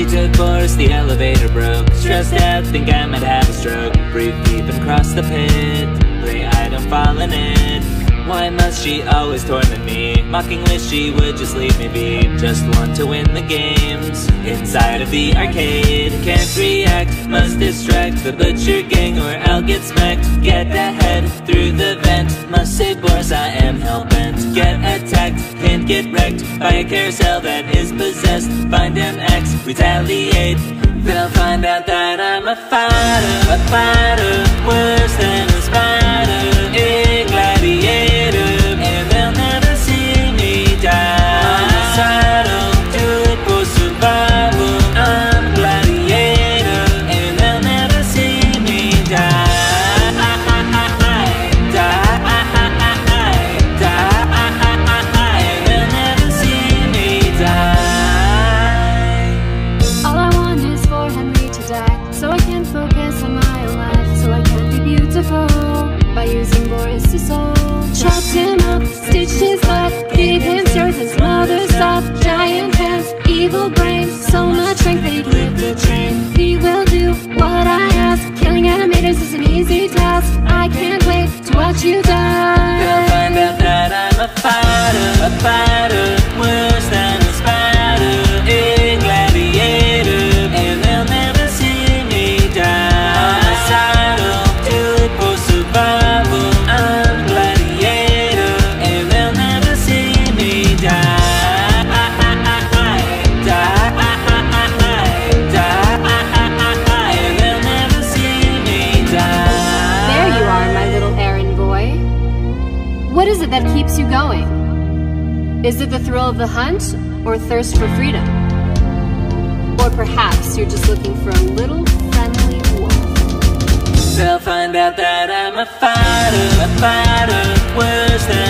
She took Boris, the elevator broke. Stressed out, think I might have a stroke. Breathe deep and cross the pit. Pray I don't fall in it. Why must she always torment me? Mocking wish she would just leave me be Just want to win the games Inside of the arcade Can't react, must distract The butcher gang or I'll get smacked Get ahead through the vent Must save Boris, I am hell-bent Get attacked, can't get wrecked By a carousel that is retaliate. They'll find out that I'm a fighter A fighter, be by using Boris to soul. Chopped him up, stitched his butt, gave him strength his mother's stuff. Giant hands, evil brains, so much strength they live the train. He will do what I ask. Killing animators is an easy task. I can't wait to watch you die. They'll find out that I'm a fighter, a fighter, What is it that keeps you going? Is it the thrill of the hunt or thirst for freedom? Or perhaps you're just looking for a little friendly wolf. They'll find out that I'm a fighter, a fighter, worse than